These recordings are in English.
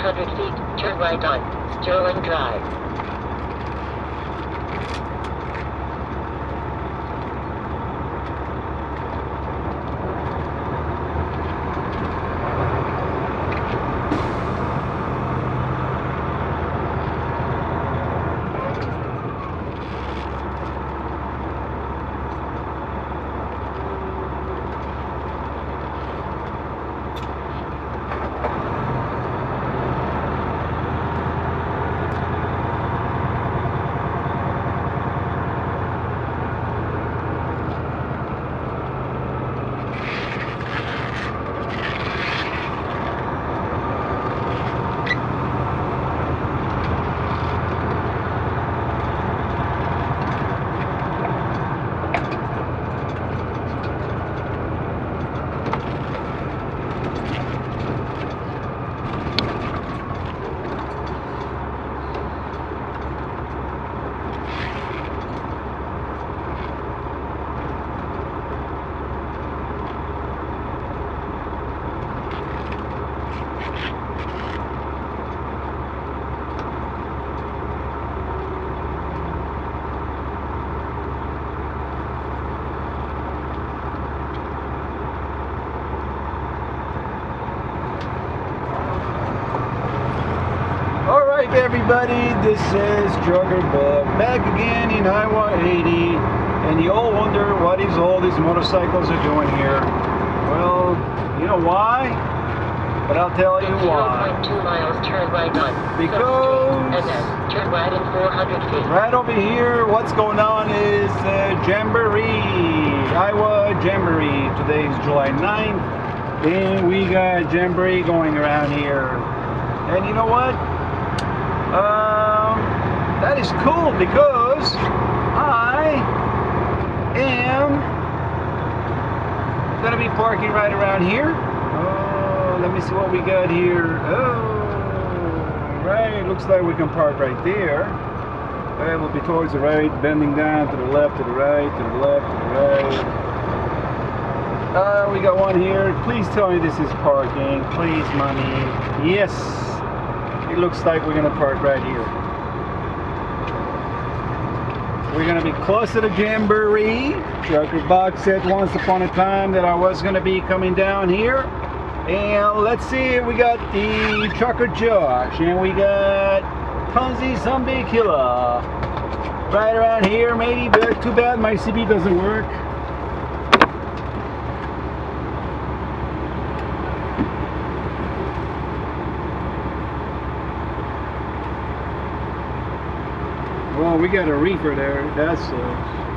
In 900 feet, turn right on Sterling Drive. All right, everybody, this is Trucker Buck back again in Iowa 80, and you all wonder what is all these motorcycles are doing here. Well, you know why? But I'll tell you why. 0.2 miles, turn right on Because- then turn right in 400 feet. Right over here, what's going on is uh, Jamboree, Iowa Jamboree. Today is July 9th, and we got Jamboree going around here. And you know what? That is cool because I am gonna be parking right around here. Oh, let me see what we got here. Oh, right. Looks like we can park right there. Uh, we'll be towards the right, bending down to the left, to the right, to the left, to the right. Uh, we got one here. Please tell me this is parking. Please, money. Yes. It looks like we're gonna park right here. We're gonna be close to the Jamboree. Trucker Buck said once upon a time that I was gonna be coming down here. And let's see, we got the Trucker Josh and we got Ponzi Zombie Killer. Right around here, maybe, but too bad my CB doesn't work. We got a reefer there. Uh,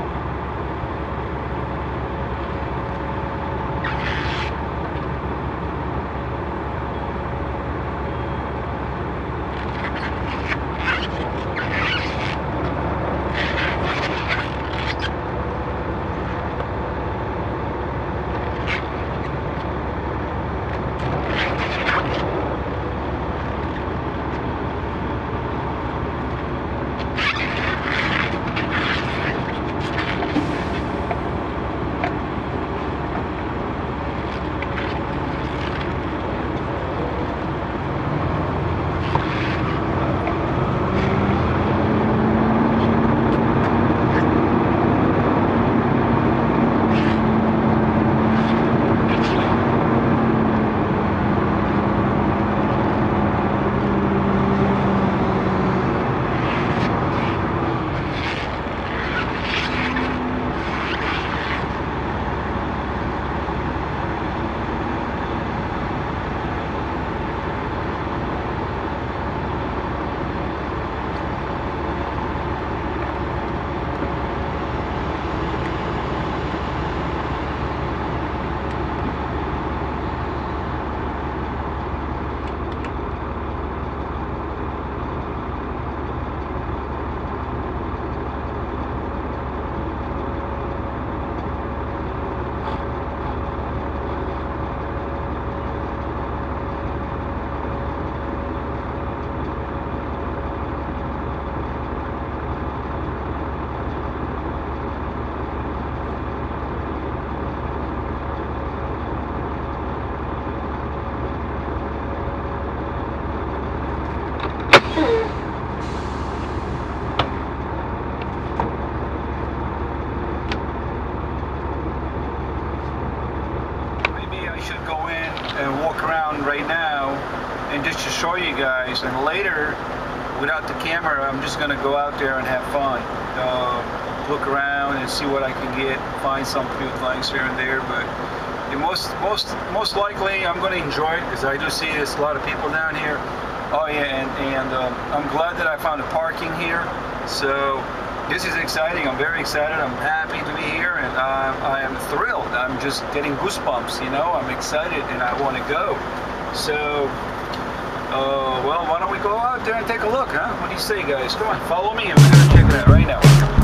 That sucks. and just to show you guys. And later, without the camera, I'm just gonna go out there and have fun. Uh, look around and see what I can get, find some cute things here and there. But most, most, most likely, I'm gonna enjoy it because I do see there's a lot of people down here. Oh yeah, and, and um, I'm glad that I found a parking here. So this is exciting. I'm very excited. I'm happy to be here, and uh, I am thrilled. I'm just getting goosebumps. You know, I'm excited, and I want to go. So, uh, well, why don't we go out there and take a look, huh? What do you say, guys? Come on, follow me, and we're gonna check it out right now.